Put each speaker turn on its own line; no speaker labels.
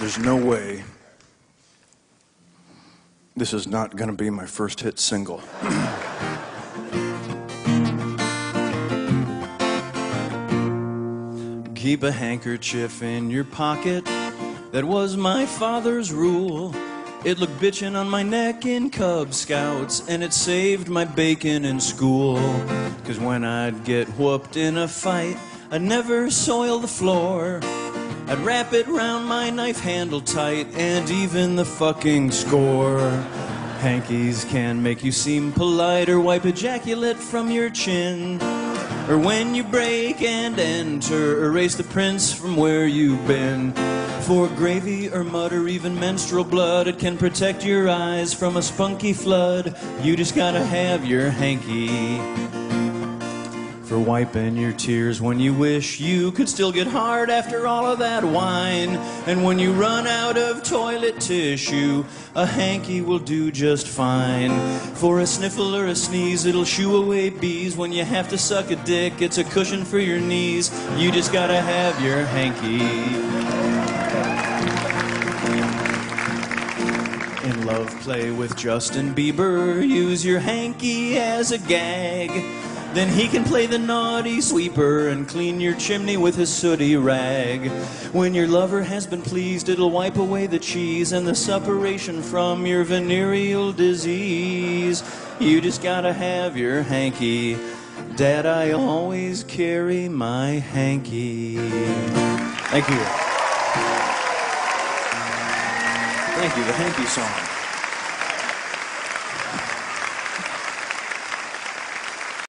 There's no way this is not going to be my first hit single. Keep a handkerchief in your pocket. That was my father's rule. It looked bitchin' on my neck in Cub Scouts, and it saved my bacon in school. Cause when I'd get whooped in a fight, I'd never soil the floor. I'd wrap it round my knife handle tight, and even the fucking score. Hankies can make you seem polite or wipe ejaculate from your chin. Or when you break and enter, erase the prints from where you've been. For gravy or mud or even menstrual blood, it can protect your eyes from a spunky flood. You just gotta have your hanky for wiping your tears when you wish you could still get hard after all of that wine. And when you run out of toilet tissue, a hanky will do just fine. For a sniffle or a sneeze, it'll shoo away bees. When you have to suck a dick, it's a cushion for your knees. You just gotta have your hanky. In love play with Justin Bieber, use your hanky as a gag. Then he can play the naughty sweeper and clean your chimney with his sooty rag. When your lover has been pleased, it'll wipe away the cheese and the suppuration from your venereal disease. You just gotta have your hanky. Dad, I always carry my hanky. Thank you. Thank you, the hanky song.